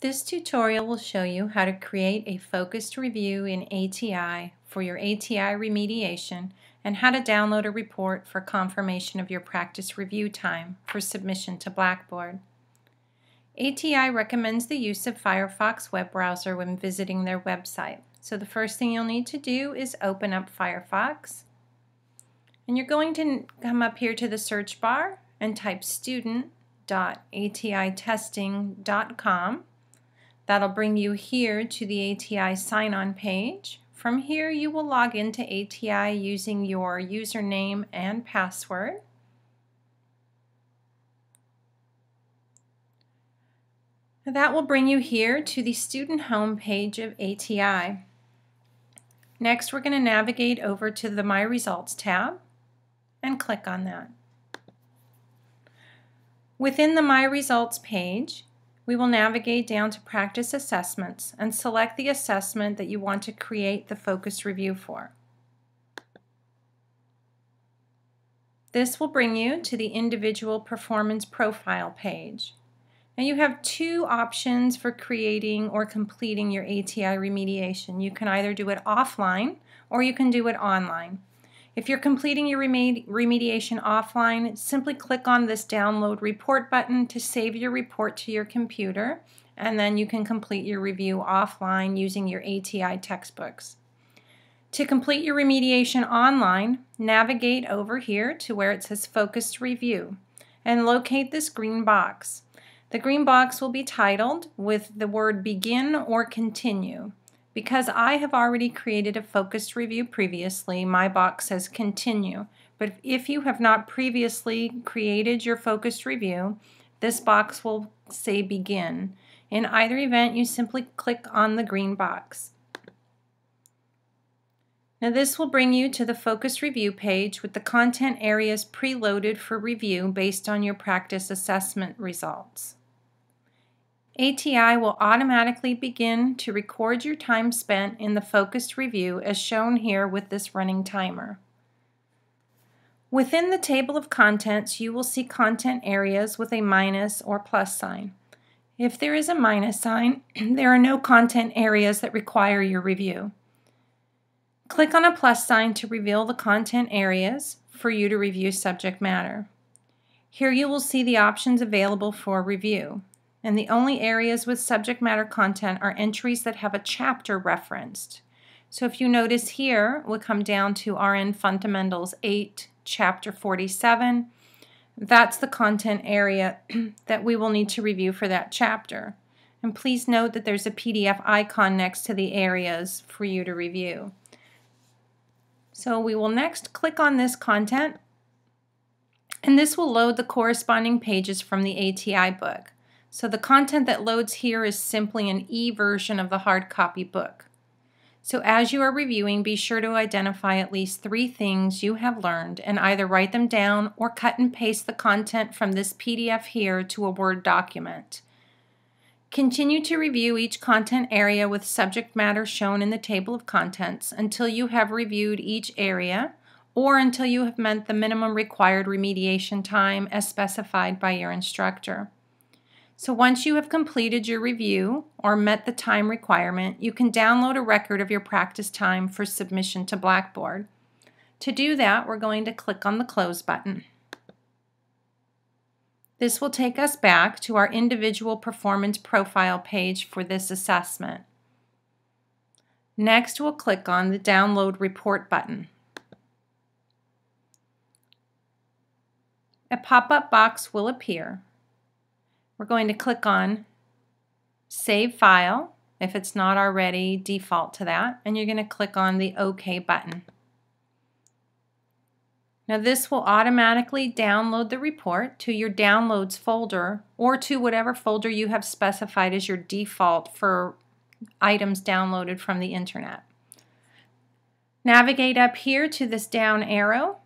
This tutorial will show you how to create a focused review in ATI for your ATI remediation and how to download a report for confirmation of your practice review time for submission to Blackboard. ATI recommends the use of Firefox web browser when visiting their website. So the first thing you'll need to do is open up Firefox. And you're going to come up here to the search bar and type student.atitesting.com That'll bring you here to the ATI sign-on page. From here, you will log into ATI using your username and password. That will bring you here to the student home page of ATI. Next, we're going to navigate over to the My Results tab and click on that. Within the My Results page, we will navigate down to Practice Assessments and select the assessment that you want to create the focus review for. This will bring you to the Individual Performance Profile page. Now you have two options for creating or completing your ATI remediation. You can either do it offline or you can do it online. If you're completing your remedi remediation offline, simply click on this download report button to save your report to your computer and then you can complete your review offline using your ATI textbooks. To complete your remediation online, navigate over here to where it says Focused Review and locate this green box. The green box will be titled with the word Begin or Continue. Because I have already created a focused review previously, my box says continue. But if you have not previously created your focused review, this box will say begin. In either event, you simply click on the green box. Now this will bring you to the focused review page with the content areas preloaded for review based on your practice assessment results. ATI will automatically begin to record your time spent in the focused review as shown here with this running timer. Within the table of contents, you will see content areas with a minus or plus sign. If there is a minus sign, there are no content areas that require your review. Click on a plus sign to reveal the content areas for you to review subject matter. Here you will see the options available for review and the only areas with subject matter content are entries that have a chapter referenced. So if you notice here, we'll come down to RN Fundamentals 8, Chapter 47. That's the content area that we will need to review for that chapter. And please note that there's a PDF icon next to the areas for you to review. So we will next click on this content, and this will load the corresponding pages from the ATI book. So the content that loads here is simply an e-version of the hard copy book. So as you are reviewing, be sure to identify at least three things you have learned and either write them down or cut and paste the content from this PDF here to a Word document. Continue to review each content area with subject matter shown in the table of contents until you have reviewed each area or until you have met the minimum required remediation time as specified by your instructor. So once you have completed your review or met the time requirement, you can download a record of your practice time for submission to Blackboard. To do that, we're going to click on the Close button. This will take us back to our individual performance profile page for this assessment. Next, we'll click on the Download Report button. A pop-up box will appear we're going to click on Save File, if it's not already default to that, and you're going to click on the OK button. Now this will automatically download the report to your Downloads folder or to whatever folder you have specified as your default for items downloaded from the internet. Navigate up here to this down arrow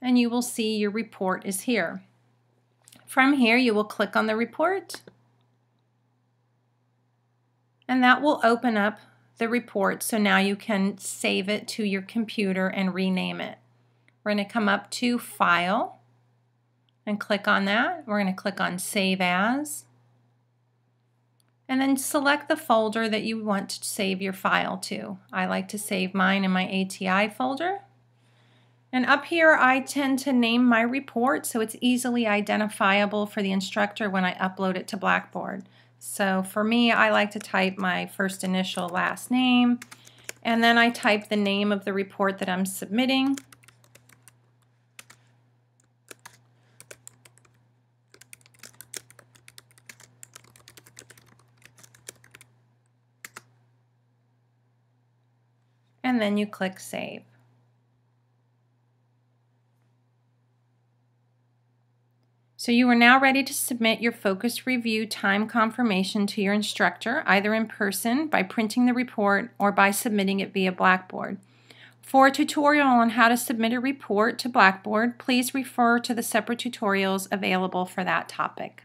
and you will see your report is here. From here, you will click on the report and that will open up the report. So now you can save it to your computer and rename it. We're going to come up to File and click on that. We're going to click on Save As. and then select the folder that you want to save your file to. I like to save mine in my ATI folder. And up here, I tend to name my report so it's easily identifiable for the instructor when I upload it to Blackboard. So for me, I like to type my first initial last name, and then I type the name of the report that I'm submitting. And then you click Save. So you are now ready to submit your focus review time confirmation to your instructor, either in person, by printing the report, or by submitting it via Blackboard. For a tutorial on how to submit a report to Blackboard, please refer to the separate tutorials available for that topic.